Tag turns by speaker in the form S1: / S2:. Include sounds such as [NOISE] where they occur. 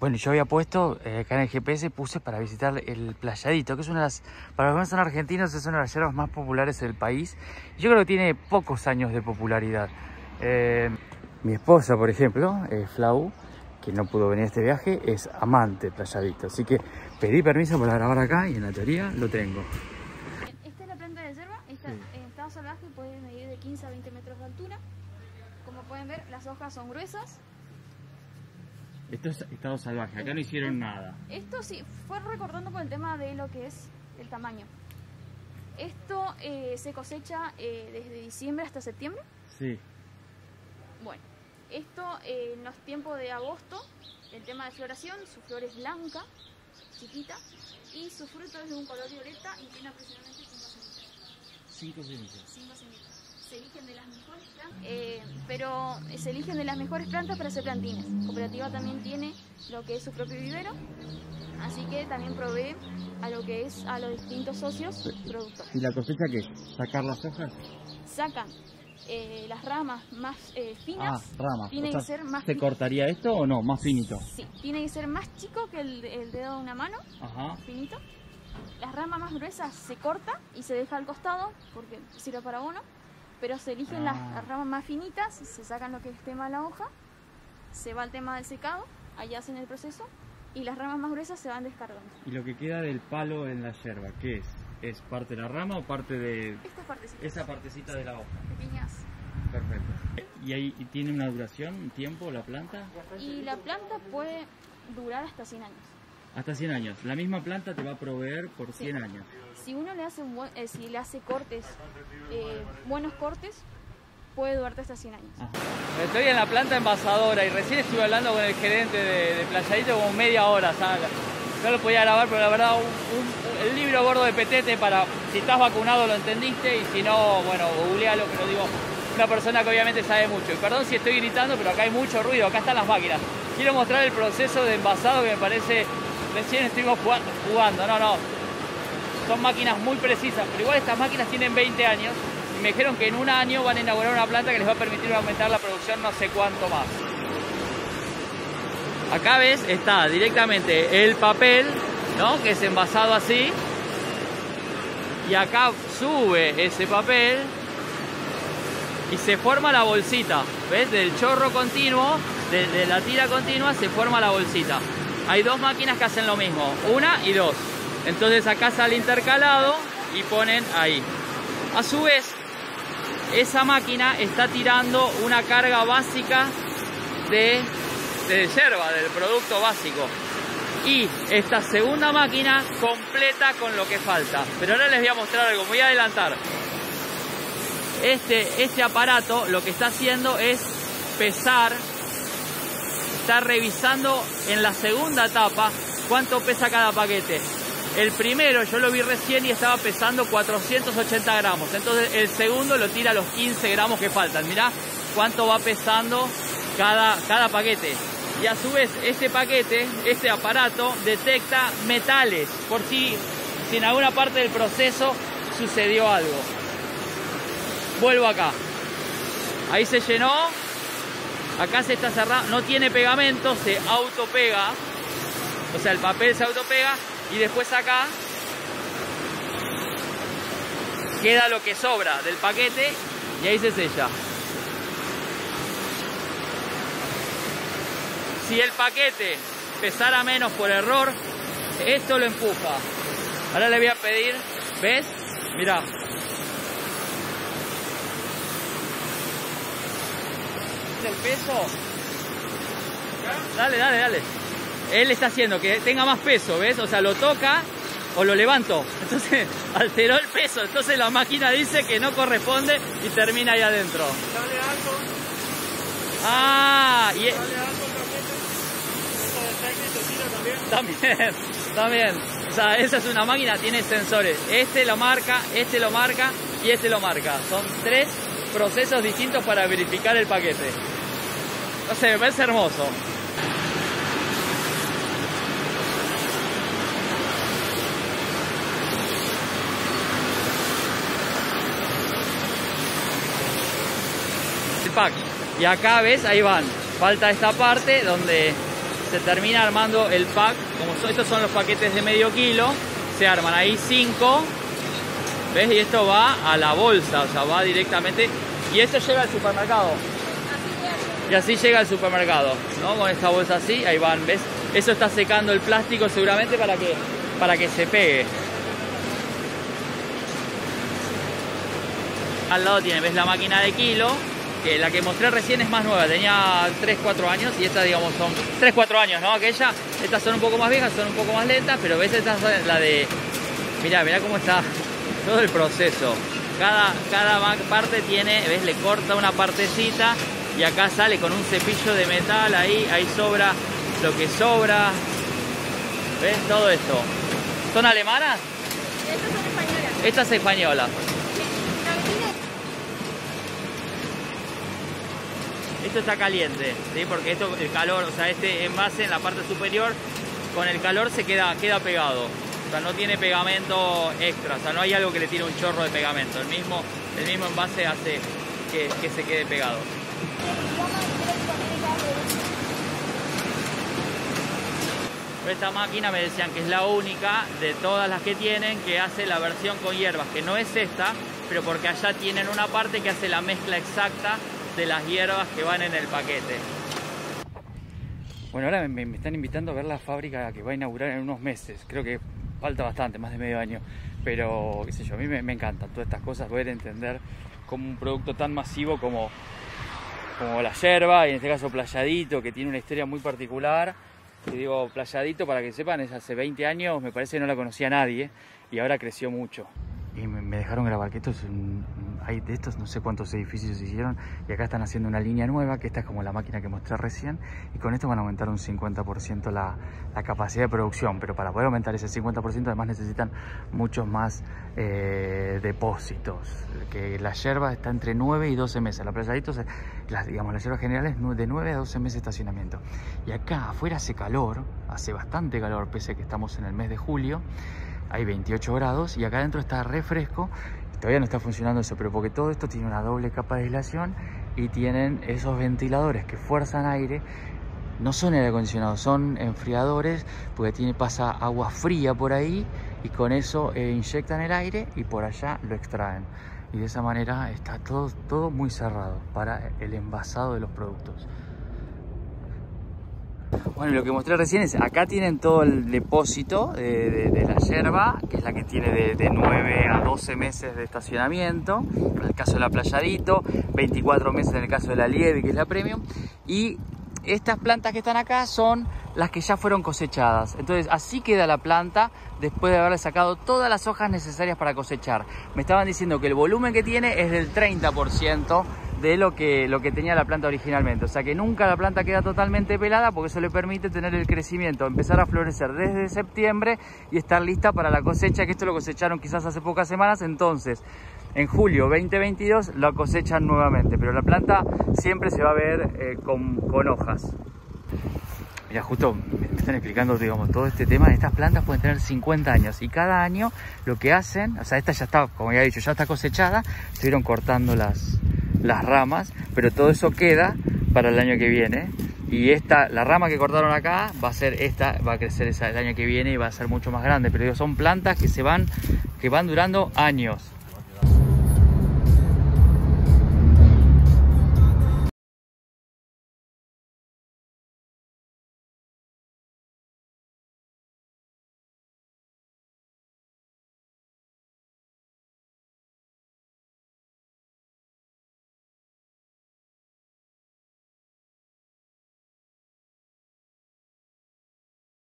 S1: Bueno, yo había puesto, eh, acá en el GPS puse para visitar el Playadito, que es una de las, para los que son argentinos, es una de las hierbas más populares del país. Yo creo que tiene pocos años de popularidad. Eh, mi esposa, por ejemplo, eh, Flau, que no pudo venir a este viaje, es amante de Playadito. Así que pedí permiso para grabar acá y en la teoría lo tengo.
S2: Esta es la planta de yerba, esta
S1: Sí.
S2: en estado salvaje puede medir de 15 a 20 metros de altura. Como pueden ver, las hojas son gruesas.
S1: Esto es estado salvaje, acá no hicieron nada.
S2: Esto sí, fue recordando por el tema de lo que es el tamaño. Esto eh, se cosecha eh, desde diciembre hasta septiembre.
S1: Sí.
S2: Bueno, esto eh, en los tiempos de agosto, el tema de floración, su flor es blanca, chiquita, y su fruto es de un color violeta y tiene aproximadamente 5 semillas.
S1: Cinco semillas.
S2: Cinco semillas. Se eligen de las mejores plantas, eh, pero se eligen de las mejores plantas para hacer plantines. Cooperativa también tiene lo que es su propio vivero, así que también provee a lo que es a los distintos socios productores.
S1: ¿Y la cosecha qué? ¿Sacar las hojas?
S2: Sacan eh, las ramas más eh,
S1: Ah,
S2: finas,
S1: ramas.
S2: tiene
S1: O sea,
S2: que ser más
S1: ¿Se
S2: fi-
S1: cortaría esto o no? Más finito.
S2: Sí, tiene que ser más chico que el, el dedo de una mano,
S1: Ajá.
S2: finito. Las ramas más gruesas se corta y se deja al costado porque sirve para abono, pero se eligen
S1: Ah.
S2: las, las ramas más finitas, se sacan lo que es tema de la hoja, se va al tema del secado, allá hacen el proceso y las ramas más gruesas se van descargando.
S1: ¿Y lo que queda del palo en la yerba, qué es? ¿Es parte de la rama o parte de
S2: Estas partecitas
S1: esa partecita de la hoja?
S2: pequeñas.
S1: Perfecto. ¿Y ahí y tiene una duración, un tiempo la planta?
S2: Y la planta puede durar hasta 100 años.
S1: Hasta 100 años. La misma planta te va a proveer por
S2: Sí.
S1: 100 años.
S2: Si uno le hace, un buen- eh, si le hace cortes, eh, buenos cortes, puede durarte hasta 100 años.
S3: Estoy en la planta envasadora y recién estuve hablando con el gerente de, de Playadito como media hora, ¿sabes? No lo podía grabar, pero la verdad, un- un- el libro gordo de Petete para si estás vacunado lo entendiste y si no, bueno, googlealo, que lo digo una persona que obviamente sabe mucho. Y perdón si estoy gritando, pero acá hay mucho ruido, acá están las máquinas. Quiero mostrar el proceso de envasado que me parece, recién estuvimos jugando, no, no, son máquinas muy precisas, pero igual estas máquinas tienen 20 años y me dijeron que en un año van a inaugurar una planta que les va a permitir aumentar la producción no sé cuánto más. Acá ves, está directamente el papel, ¿no? Que es envasado así. Y acá sube ese papel y se forma la bolsita. ¿Ves? Del chorro continuo, de, de la tira continua, se forma la bolsita. Hay dos máquinas que hacen lo mismo, una y dos. Entonces acá sale intercalado y ponen ahí. A su vez, esa máquina está tirando una carga básica de, de yerba, del producto básico. Y esta segunda máquina completa con lo que falta. Pero ahora les voy a mostrar algo, voy a adelantar. Este, este aparato lo que está haciendo es pesar, está revisando en la segunda etapa cuánto pesa cada paquete. El primero yo lo vi recién y estaba pesando 480 gramos. Entonces el segundo lo tira los 15 gramos que faltan. Mirá cuánto va pesando cada, cada paquete. Y a su vez este paquete, este aparato detecta metales por si en alguna parte del proceso sucedió algo. Vuelvo acá. Ahí se llenó. Acá se está cerrado. No tiene pegamento, se autopega. O sea, el papel se autopega. Y después acá queda lo que sobra del paquete y ahí se sella. Si el paquete pesara menos por error, esto lo empuja. Ahora le voy a pedir, ¿ves? Mira. El peso. Dale, dale, dale. Él está haciendo que tenga más peso, ¿ves? O sea, lo toca o lo levanto. [LAUGHS] Entonces alteró el peso. Entonces la máquina dice que no corresponde y termina ahí adentro.
S4: Sale alto,
S3: Ah, y
S4: alto tira también.
S3: también, [LAUGHS] también. O sea, esa es una máquina, tiene sensores. Este lo marca, este lo marca y este lo marca. Son tres procesos distintos para verificar el paquete. No sé, me hermoso. El pack. Y acá ves, ahí van. Falta esta parte donde
S2: se termina armando el pack, como estos son los paquetes de medio kilo, se arman ahí 5, ¿ves? Y esto va a la bolsa, o sea, va directamente, y esto llega al supermercado. Y así llega al supermercado, ¿no? Con esta bolsa así, ahí van, ¿ves? Eso está secando el plástico seguramente para que, para que se pegue. Al lado tiene, ¿ves? La máquina de kilo, que la que mostré recién es más nueva, tenía 3, 4 años y esta digamos son 3, 4 años, ¿no? Aquella, estas son un poco más viejas, son un poco más lentas, pero ves esta es la de, mira, mira cómo está [LAUGHS] todo el proceso. Cada, cada parte tiene, ves, le corta una partecita y acá sale con un cepillo de metal, ahí, ahí sobra lo que sobra. ¿Ves? Todo esto. ¿Son alemanas?
S5: Estas son españolas.
S2: Esta es española. Esto está caliente, ¿sí? porque esto, el calor, o sea, este envase en la parte superior, con el calor se queda, queda pegado. O sea, no tiene pegamento extra, o sea, no hay algo que le tire un chorro de pegamento. El mismo, el mismo envase hace que, que se quede pegado. Esta máquina me decían que es la única de todas las que tienen que hace la versión con hierbas, que no es esta, pero porque allá tienen una parte que hace la mezcla exacta de las hierbas que van en el paquete.
S3: Bueno, ahora me, están invitando a ver la fábrica que va a inaugurar en unos meses. Creo que falta bastante, más de medio año. Pero, qué sé yo, a mí me, encantan todas estas cosas, poder entender cómo un producto tan masivo como, como la yerba, y en este caso playadito, que tiene una historia muy particular. Y digo playadito para que sepan, es hace 20 años, me parece que no la conocía nadie, y ahora creció mucho y me dejaron grabar que esto es un, hay de estos no sé cuántos edificios se hicieron y acá están haciendo una línea nueva que esta es como la máquina que mostré recién y con esto van a aumentar un 50% la, la, capacidad de producción pero para poder aumentar ese 50% además necesitan muchos más eh, depósitos que la yerba está entre 9 y 12 meses la playaditos las, digamos las hierbas generales de 9 a 12 meses de estacionamiento y acá afuera hace calor hace bastante calor pese a que estamos en el mes de julio hay 28 grados y acá adentro está refresco. Todavía no está funcionando eso, pero porque todo esto tiene una doble capa de aislación y tienen esos ventiladores que fuerzan aire. No son aire acondicionado, son enfriadores porque tiene, pasa agua fría por ahí y con eso eh, inyectan el aire y por allá lo extraen. Y de esa manera está todo, todo muy cerrado para el envasado de los productos. Bueno, lo que mostré recién es, acá tienen todo el depósito de, de, la yerba, que es la que tiene de, de, 9 a 12 meses de estacionamiento, en el caso de la Playadito, 24 meses en el caso de la Lieve, que es la Premium, y estas plantas que están acá son las que ya fueron cosechadas. Entonces así queda la planta después de haberle sacado todas las hojas necesarias para cosechar. Me estaban diciendo que el volumen que tiene es del 30% de lo que, lo que tenía la planta originalmente. O sea que nunca la planta queda totalmente pelada porque eso le permite tener el crecimiento, empezar a florecer desde septiembre y estar lista para la cosecha, que esto lo cosecharon quizás hace pocas semanas. Entonces, en julio 2022 la cosechan nuevamente, pero la planta siempre se va a ver eh, con, con hojas. Mira, justo me están explicando, digamos, todo este tema. Estas plantas pueden tener 50 años y cada año lo que hacen, o sea, esta ya está, como ya he dicho, ya está cosechada, estuvieron cortando las, las ramas, pero todo eso queda para el año que viene. Y esta, la rama que cortaron acá va a ser esta, va a crecer el año que viene y va a ser mucho más grande. Pero son plantas que se van, que van durando años.